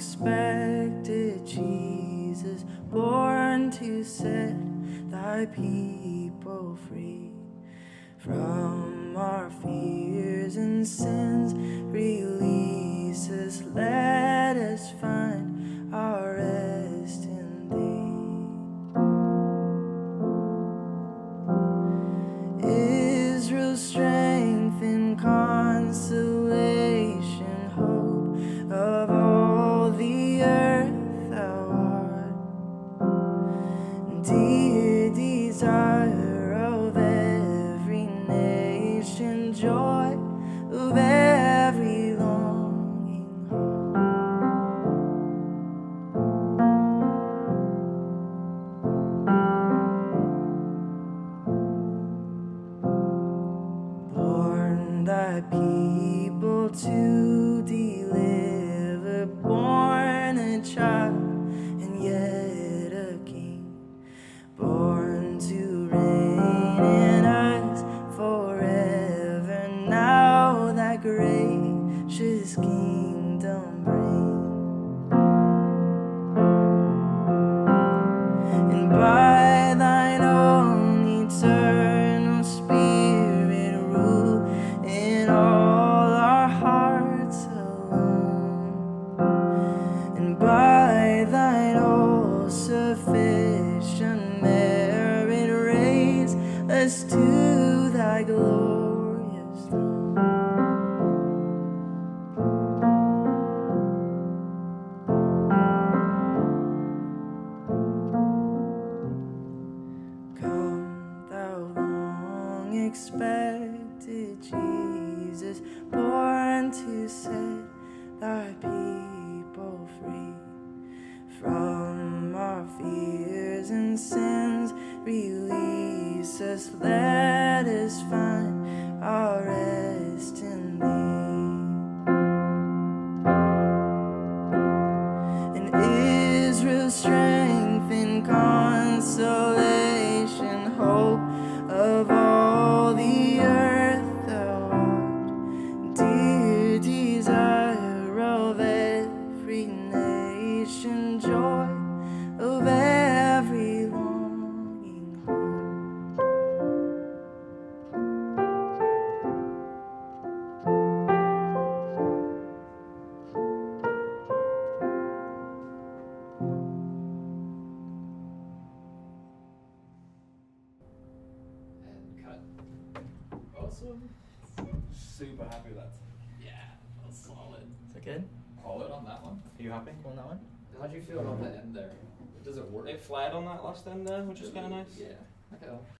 expected Jesus, born to set thy people free from our fears and sins. Release us, let People to deliver, born a child expected Jesus, born to set thy people free from our fears and sins. Release us, let us find our rest Awesome. Super happy with that. Yeah, that's solid. Is that good? Solid on that one. Are you happy on that one? How'd you feel about the end there? Does it work? It flared on that last end there, which is kind of nice. Yeah. Okay.